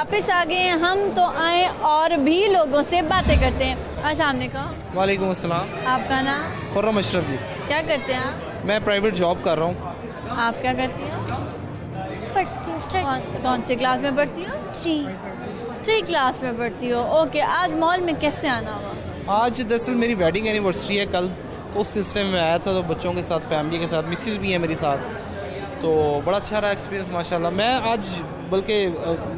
वापस आ गए हैं। हम तो आए और भी लोगों से बातें करते हैं। अस्सलाम वालेकुम। वालेकुम अस्सलाम। आपका नाम? खुर्रम अशरफ जी। क्या करते हैं आप? मैं प्राइवेट जॉब कर रहा हूँ। आप क्या करती हैं? पढ़ती हूँ कौन, कौन से क्लास में पढ़ती हो? थ्री थ्री क्लास में पढ़ती हो। ओके आज मॉल में कैसे आना हुआ? आज दरअसल मेरी वेडिंग एनिवर्सरी है कल। उस सिलसिले में आया था तो बच्चों के साथ फैमिली के साथ मिसिस भी है मेरी साथ। तो बड़ा अच्छा रहा एक्सपीरियंस माशाल्लाह। मैं आज बल्कि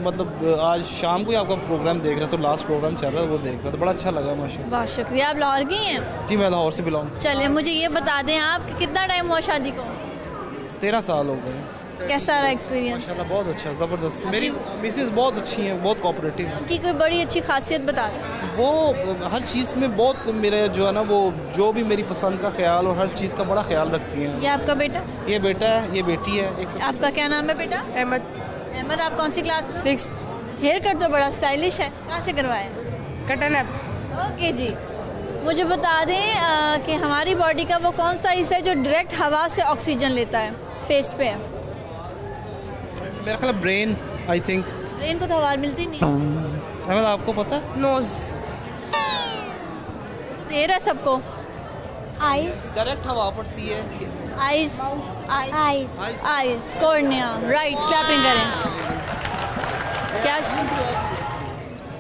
मतलब आज शाम को ही आपका प्रोग्राम देख रहा था तो लास्ट प्रोग्राम चल रहा है वो देख रहा था बड़ा अच्छा लगा माशा। बहुत शुक्रिया आप लाहौर की हैं? जी मैं लाहौर से बिलोंग चले मुझे ये बता दें आप कि कितना टाइम हुआ शादी को? तेरह साल हो गए। कैसा रहा एक्सपीरियंस बहुत अच्छा ज़बरदस्त। मेरी मिसेज बहुत अच्छी हैं बहुत कोऑपरेटिव हैं। की कोई बड़ी अच्छी खासियत बता दें। वो हर चीज़ में बहुत मेरे जो है ना वो जो भी मेरी पसंद का ख्याल और हर चीज़ का बड़ा ख्याल रखती हैं। ये आपका बेटा? ये बेटा है ये बेटी है एक आपका क्या नाम है बेटा? अहमद। अहमद आप कौन सी क्लास सिक्स हेयर कट तो बड़ा स्टाइलिश है। कहाँ से करवाए? कटन अप ओके जी। मुझे बता दें अ, कि हमारी बॉडी का वो कौन सा हिस्सा है जो डायरेक्ट हवा से ऑक्सीजन लेता है फेस पे? मेरा ख्याल ब्रेन आई थिंक ब्रेन को तो हवा मिलती नहीं। अहमद आपको पता? नोज़ तो दे रहा है सबको। आइस डायरेक्ट हवा पड़ती है। Eyes eyes eyes cornea right clapping करें। क्या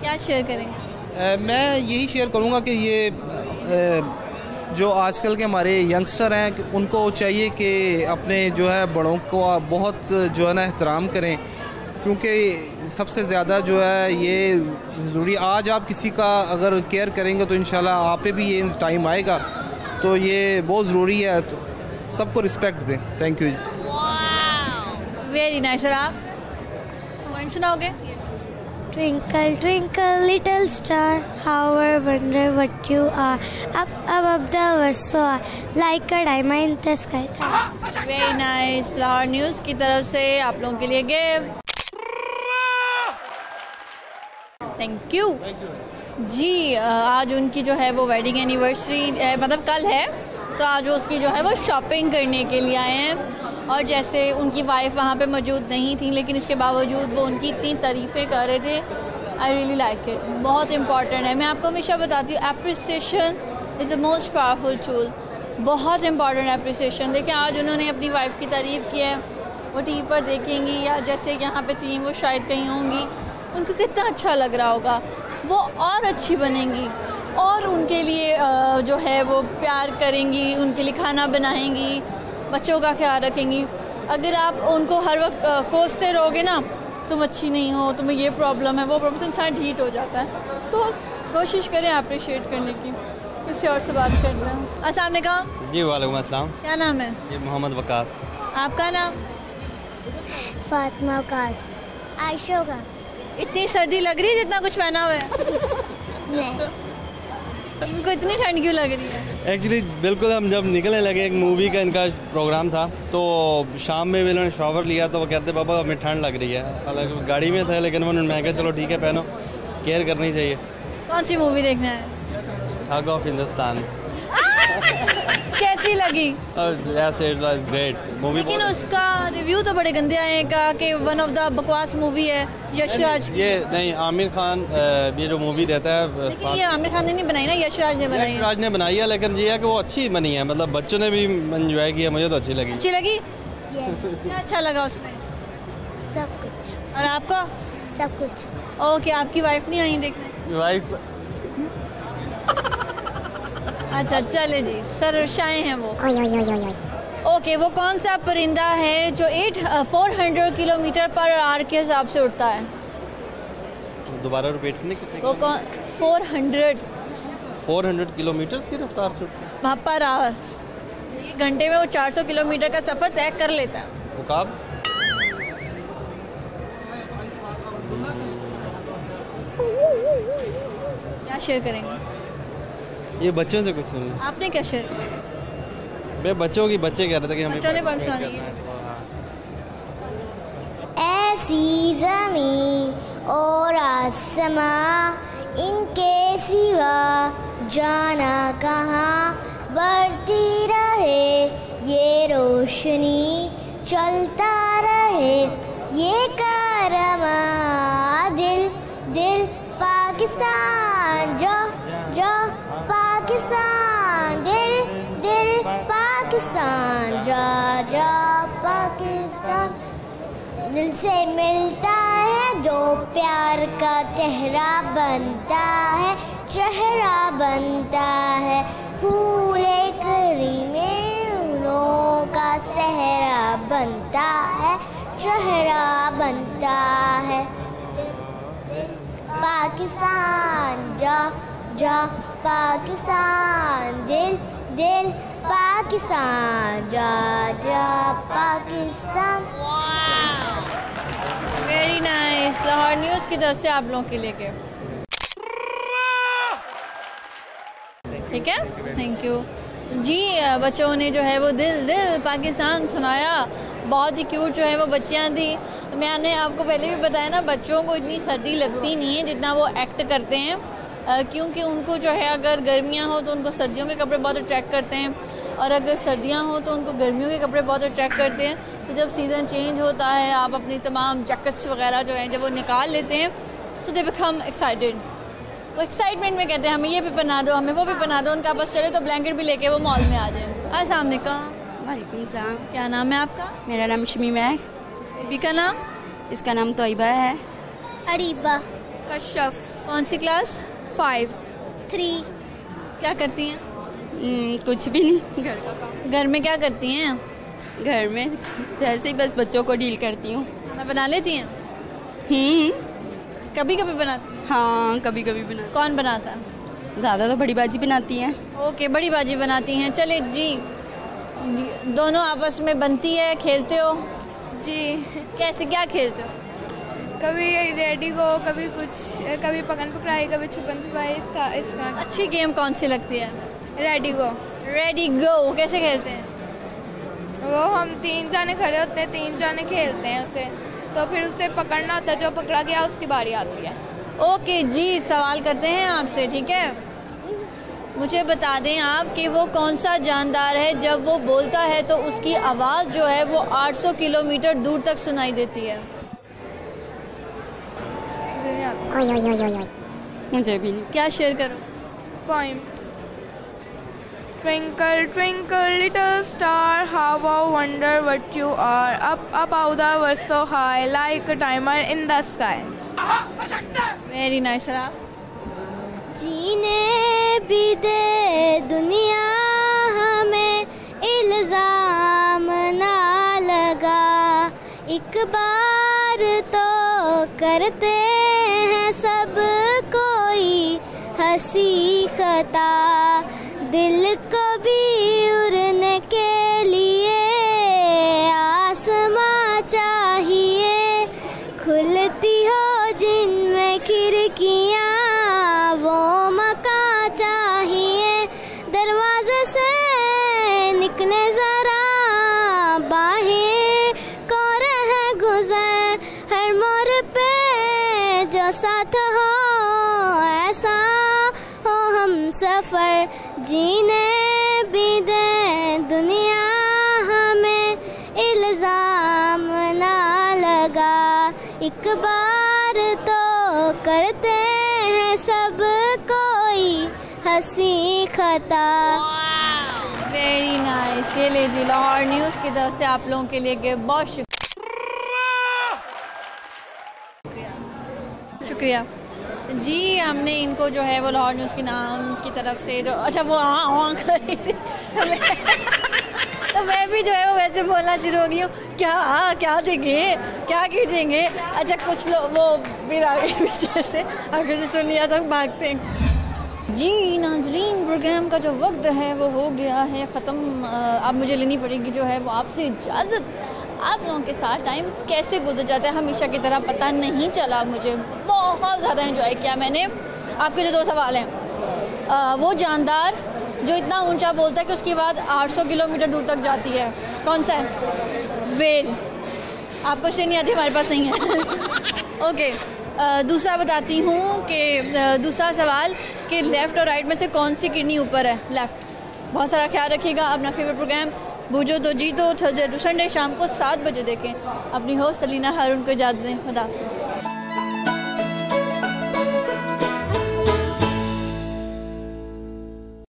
क्या शेयर करेंगे? मैं यही शेयर करूँगा कि ये जो आजकल के हमारे यंगस्टर हैं उनको चाहिए कि अपने जो है बड़ों को बहुत जो है ना एहतराम करें। क्योंकि सबसे ज़्यादा जो है ये ज़रूरी आज आप किसी का अगर केयर करेंगे तो इन आप पे भी ये टाइम आएगा। तो ये बहुत ज़रूरी है तो सबको रिस्पेक्ट दें। थैंक यू वेरी नाइस आप? सुनाओगे? Twinkle twinkle little star how are wonder what you are up up up the are like a diamond in the very nice Lahore news की तरफ़ से आप लोगों के लिए गिफ्ट थैंक यू जी आज उनकी जो है वो वेडिंग एनिवर्सरी मतलब कल है तो आज उसकी जो है वो शॉपिंग करने के लिए आए हैं। और जैसे उनकी वाइफ वहाँ पे मौजूद नहीं थी, लेकिन इसके बावजूद वो उनकी इतनी तारीफ़ें कर रहे थे। आई रियली लाइक इट बहुत इंपॉर्टेंट है। मैं आपको हमेशा बताती हूँ appreciation is the most powerful tool बहुत इंपॉर्टेंट अप्रिसिएशन देखिए, आज उन्होंने अपनी वाइफ की तारीफ़ की है। वो टीवी पर देखेंगी या जैसे यहाँ पे थी, वो शायद कहीं होंगी। उनको कितना अच्छा लग रहा होगा। वो और अच्छी बनेंगी। और उनके लिए जो है वो प्यार करेंगी उनके लिए खाना बनाएँगी बच्चों का ख्याल रखेंगी। अगर आप उनको हर वक्त कोसते रहोगे ना तुम अच्छी नहीं हो तुम्हें ये प्रॉब्लम है वो प्रॉब्लम तो इंसान ढीट हो जाता है। तो कोशिश करें अप्रिशिएट करने की। किसी और से बात कर रहे हैं अस्सलाम वालेकुम। जी वालेकुम अस्सलाम। क्या नाम है? जी मोहम्मद वकास। आपका नाम? फातिमा का आयशो का इतनी सर्दी लग रही है जितना कुछ पहना हुआ है। इनको इतनी ठंड क्यों लग रही है? एक्चुअली बिल्कुल हम जब निकलने लगे एक मूवी का इनका प्रोग्राम था तो शाम में भी इन्होंने शॉवर लिया तो वो कहते पापा हमें ठंड लग रही है। हालाँकि गाड़ी में थे लेकिन उन्होंने मैं कहा चलो ठीक है पहनो। केयर करनी चाहिए। कौन सी मूवी देखना है? ठग ऑफ़ हिंदुस्तान कैसी लगी? ग्रेट मूवी लेकिन उसका रिव्यू तो बड़े गंदे आए हैं कहा कि वन ऑफ़ द बकवास मूवी है यशराज ये नहीं आमिर खान ये जो मूवी देता है लेकिन ये आमिर खान ने नहीं बनाई ना यशराज ने बनाई है। राज ने बनाई है लेकिन ये है कि वो अच्छी बनी है मतलब बच्चों ने भी एंजॉय किया मुझे तो अच्छी लगी। अच्छी लगी? क्या अच्छा लगा उसमें। सब कुछ। और आपको? सब कुछ। ओके आपकी वाइफ नहीं आई देखने? वाइफ अच्छा चले जी सरशाएँ हैं वो। ओय ओय ओय ओय ओय ओके वो कौन सा परिंदा है जो eight four hundred kilometre per hour के हिसाब से उड़ता है? दोबारा रिपीट करने कितने वो कौन फोर हंड्रेड 400 किलोमीटर की रफ्तार से वहाँ पर आवर एक घंटे में वो 400 किलोमीटर का सफ़र तय कर लेता है। क्या शेयर करेंगे? ये बच्चों से कुछ सुन लें आपने क्या शेयर किया? मैं बच्चों की बच्चे कह रहे थे कि हमें बच्चों ने पंचवानी की। ऐसी जमी और आसमां इनके सिवा जाना कहाँ? बढ़ती रहे ये रोशनी चलता रहे ये कारमा दिल दिल पाकिस्तान। पाकिस्तान जा जा पाकिस्तान। दिल से मिलता है जो प्यार का चेहरा बनता है, चेहरा बनता है। फूले करी में उनों का सहरा बनता है, चेहरा बनता है। पाकिस्तान, जा जा, पाकिस्तान। दिल पाकिस्तान, जा जा, Pakistan. Very nice Lahore news की तरफ़ से आप लोगों के लिए ठीक है? थैंक यू जी बच्चों ने जो है वो दिल दिल पाकिस्तान सुनाया। बहुत ही क्यूट जो है वो बच्चियाँ थी। मैंने आपको पहले भी बताया ना, बच्चों को इतनी सर्दी लगती नहीं है जितना वो एक्ट करते हैं। क्योंकि उनको जो है अगर गर्मियाँ हो तो उनको सर्दियों के कपड़े बहुत अट्रैक्ट करते हैं और अगर सर्दियाँ हो तो उनको गर्मियों के कपड़े बहुत अट्रैक्ट करते हैं। तो जब सीज़न चेंज होता है आप अपनी तमाम जैकेट्स वगैरह जो हैं जब वो निकाल लेते हैं सो दे बिकम एक्साइटेड वो एक्साइटमेंट में कहते हैं हमें ये भी पहना दो हमें वो भी पहना दो उनका बस चले तो ब्लैंकेट भी लेके वो मॉल में आ जाए। अस्सलाम वालेकुम। वालेकुम सलाम। क्या नाम है आपका? मेरा नाम शमीम है। बेबी का नाम? इसका नाम तोयबा है। अरीबा। कश्यफ कौन सी क्लास फाइव थ्री क्या करती हैं? हम्म, कुछ भी नहीं। घर का काम। घर में क्या करती हैं? घर में जैसे ही बस बच्चों को डील करती हूँ। खाना बना लेती हैं? हम्म, कभी कभी बनाती हैं? हाँ कभी कभी बना कौन बनाता है? ज़्यादा तो बड़ी बाजी बनाती हैं। ओके बड़ी बाजी बनाती हैं। चले जी। जी दोनों आपस में बनती है खेलते हो? जी। कैसे क्या खेलते हो? कभी रेडी गो कभी कुछ कभी पकड़ पकड़ाई कभी छुपन छुपाई इसका इसका अच्छी गेम कौन सी लगती है? रेडी गो रेडी गो कैसे खेलते हैं? वो हम तीन जाने खड़े होते हैं तीन जाने खेलते हैं उसे। तो फिर उसे पकड़ना होता है जो पकड़ा गया उसकी बारी आती है। ओके जी सवाल करते हैं आपसे ठीक है? मुझे बता दें आप कि वो कौन सा जानदार है? जब वो बोलता है तो उसकी आवाज़ जो है वो 800 किलोमीटर दूर तक सुनाई देती है। मुझे भी नहीं क्या शेयर करूँ? Poem twinkle twinkle little star how I wonder what you are up up how the world so high like timer in the sky मेरी नाइसरा जीने भी दे दुनिया हमें इल्ज़ाम ना लगा। एक बार तो करते सब कोई हँसी खता दिल जो साथ हो ऐसा हो हम सफ़र। जीने भी दे दुनिया हमें, इल्ज़ाम ना लगा। एक बार तो करते हैं सब कोई हँसी खता। वेरी नाइस ये ले जी लाहौर न्यूज़ की तरफ़ से आप लोगों के लिए बहुत शुक्रिया। शुक्रिया। जी, हमने इनको जो है, वो लाहौर न्यूज़ के नाम की तरफ़ से जो अच्छा वो हाँ हाँ कर रही थी। तो मैं भी जो है, वो वैसे बोलना शुरू हो गई हूँ, क्या हाँ क्या देंगे? क्या खरीदेंगे अच्छा कुछ लोग वो फिर आगे पीछे से। अगर से सुन लिया तो भागते हैं। जी, नाजरीन, प्रोग्राम का जो वक्त है, वो हो गया है ख़त्म। अब मुझे लेनी पड़ेगी जो है, वो आपसे इजाज़त। आप लोगों के साथ टाइम कैसे गुजर जाता है हमेशा की तरह पता नहीं चला मुझे। बहुत ज़्यादा एंजॉय किया मैंने। आपके जो दो सवाल हैं अ, वो जानदार जो इतना ऊँचा बोलता है कि उसकी आवाज़ 800 किलोमीटर दूर तक जाती है। कौन सा है? वेल। आपको इसलिए नहीं आती हमारे पास नहीं है। ओके दूसरा बताती हूँ कि दूसरा सवाल कि लेफ़्ट और राइट में से कौन सी किडनी ऊपर है? लेफ़्ट बहुत सारा ख्याल रखिएगा अपना फेवरेट प्रोग्राम बूझो तो जीतो थर्सडे टू संडे शाम को सात बजे देखें। अपनी होस्ट सलीना हारून को इजाज़त दें। खुदा